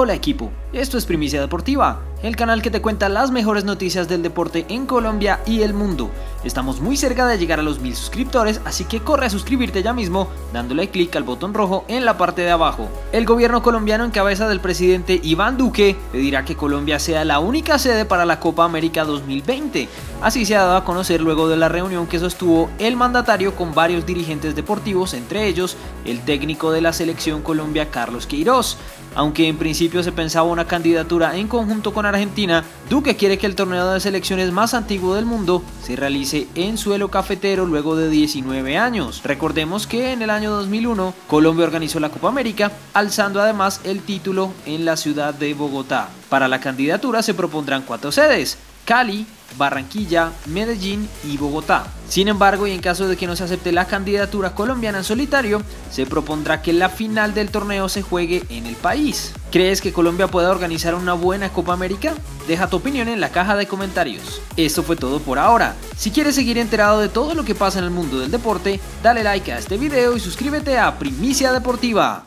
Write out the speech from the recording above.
Hola equipo, esto es Primicia Deportiva, el canal que te cuenta las mejores noticias del deporte en Colombia y el mundo. Estamos muy cerca de llegar a los mil suscriptores, así que corre a suscribirte ya mismo dándole clic al botón rojo en la parte de abajo. El gobierno colombiano en cabeza del presidente Iván Duque pedirá que Colombia sea la única sede para la Copa América 2020. Así se ha dado a conocer luego de la reunión que sostuvo el mandatario con varios dirigentes deportivos, entre ellos el técnico de la selección Colombia Carlos Queiroz. Aunque en principio se pensaba una candidatura en conjunto con Argentina, Duque quiere que el torneo de selecciones más antiguo del mundo se realice en suelo cafetero luego de 19 años. Recordemos que en el año 2001 Colombia organizó la Copa América, alzando además el título en la ciudad de Bogotá. Para la candidatura se propondrán cuatro sedes, Cali, Barranquilla, Medellín y Bogotá. Sin embargo, y en caso de que no se acepte la candidatura colombiana en solitario, se propondrá que la final del torneo se juegue en el país. ¿Crees que Colombia pueda organizar una buena Copa América? Deja tu opinión en la caja de comentarios. Esto fue todo por ahora. Si quieres seguir enterado de todo lo que pasa en el mundo del deporte, dale like a este video y suscríbete a Primicia Deportiva.